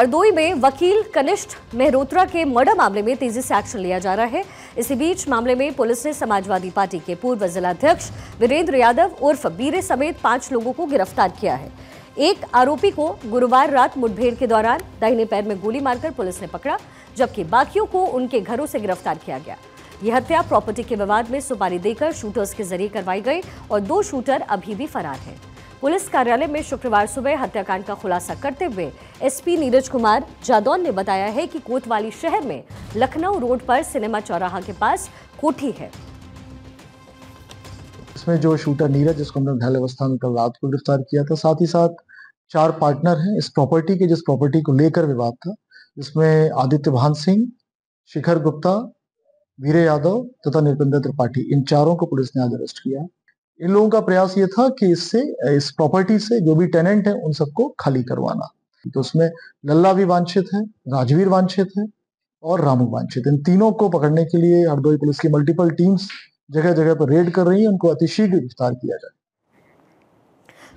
हरदोई में वकील कनिष्ठ मेहरोत्रा के मर्डर मामले में तेज़ी से एक्शन लिया जा रहा है। इसी बीच मामले में पुलिस ने समाजवादी पार्टी के पूर्व जिलाध्यक्ष वीरेंद्र यादव उर्फ़ बीरे समेत पाँच लोगों को गिरफ़्तार किया है। एक आरोपी को गुरुवार रात मुठभेड़ के दौरान दाहिने पैर में गोली मारकर पुलिस ने पकड़ा, जबकि बाकियों को उनके घरों से गिरफ़्तार किया गया। यह हत्या प्रॉपर्टी के विवाद में सुपारी देकर शूटर्स के ज़रिए करवाई गई और दो शूटर अभी भी फरार हैं। पुलिस कार्यालय में शुक्रवार सुबह हत्याकांड का खुलासा करते हुए एसपी नीरज कुमार जादौन ने बताया है कि कोतवाली शहर में लखनऊ रोड पर सिनेमा चौराहा के पास कोठी है। इसमें जो शूटर नीरज, जिसको हमने घायल अवस्था में कल रात को गिरफ़्तार किया था, साथ ही साथ चार पार्टनर हैं इस प्रॉपर्टी के, जिस प्रॉपर्टी को लेकर विवाद था। जिसमें आदित्य भान सिंह, शिखर गुप्ता, वीरे यादव तथा निरपिंदर त्रिपाठी, इन चारों को पुलिस ने आज अरेस्ट किया इन लोगों का प्रयास ये था कि इससे, इस प्रॉपर्टी से जो भी टेनेंट है, उन सबको खाली करवाना। तो उसमें लल्ला भी वांछित है, राजवीर वांछित है और रामू वांछित इन तीनों को पकड़ने के लिए हरदोई पुलिस की मल्टीपल टीम्स जगह जगह पर रेड कर रही है। उनको अतिशीघ्र गिरफ़्तार किया जाए।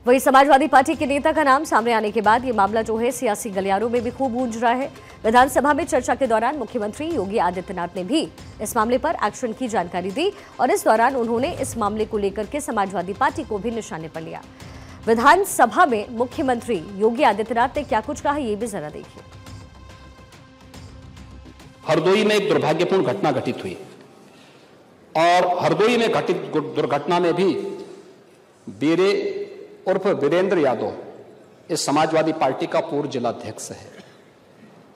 वहीं समाजवादी पार्टी के नेता का नाम सामने आने के बाद ये मामला जो है सियासी गलियारों में भी खूब गूंज रहा है। विधानसभा में चर्चा के दौरान मुख्यमंत्री योगी आदित्यनाथ ने भी इस मामले पर एक्शन की जानकारी दी और इस दौरान उन्होंने इस मामले को लेकर के समाजवादी पार्टी को भी निशाने पर लिया। विधानसभा में मुख्यमंत्री योगी आदित्यनाथ ने क्या कुछ कहा, ये भी जरा देखिए। हरदोई में एक दुर्भाग्यपूर्ण घटना घटित हुई और हरदोई में घटित दुर्घटना में भी बेरे उर्फ़ वीरेंद्र यादव, इस समाजवादी पार्टी का पूर्व जिलाध्यक्ष है।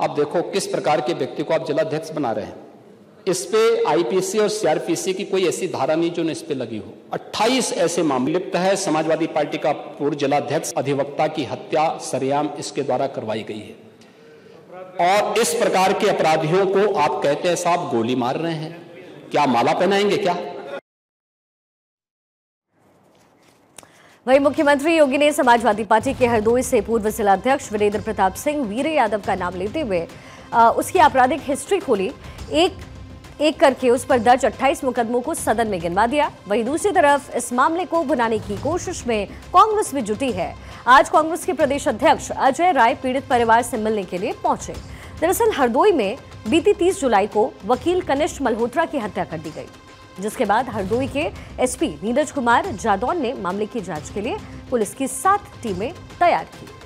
अब देखो किस प्रकार के व्यक्ति को आप जिलाध्यक्ष बना रहे हैं। इस पे आईपीसी और सीआरपीसी की कोई ऐसी धारा नहीं जो इस पे लगी हो। 28 ऐसे मामले लिप्त है, समाजवादी पार्टी का पूर्व जिलाध्यक्ष अधिवक्ता की हत्या सरेआम इसके द्वारा करवाई गई है। और इस प्रकार के अपराधियों को आप कहते हैं साहब गोली मार रहे हैं। क्या माला पहनाएँगे क्या? वहीं मुख्यमंत्री योगी ने समाजवादी पार्टी के हरदोई से पूर्व जिलाध्यक्ष वीरेंद्र प्रताप सिंह, वीरे यादव का नाम लेते हुए उसकी आपराधिक हिस्ट्री खोली। एक एक करके उस पर दर्ज 28 मुकदमों को सदन में गिनवा दिया। वहीं दूसरी तरफ़, इस मामले को भुनाने की कोशिश में कांग्रेस भी जुटी है। आज कांग्रेस के प्रदेश अध्यक्ष अजय राय पीड़ित परिवार से मिलने के लिए पहुँचे। दरअसल, हरदोई में बीती 30 जुलाई को वकील कनिष्ठ मल्होत्रा की हत्या कर दी गई। जिसके बाद हरदोई के एसपी नीरज कुमार जादौन ने मामले की जाँच के लिए पुलिस की सात टीमें तैयार की।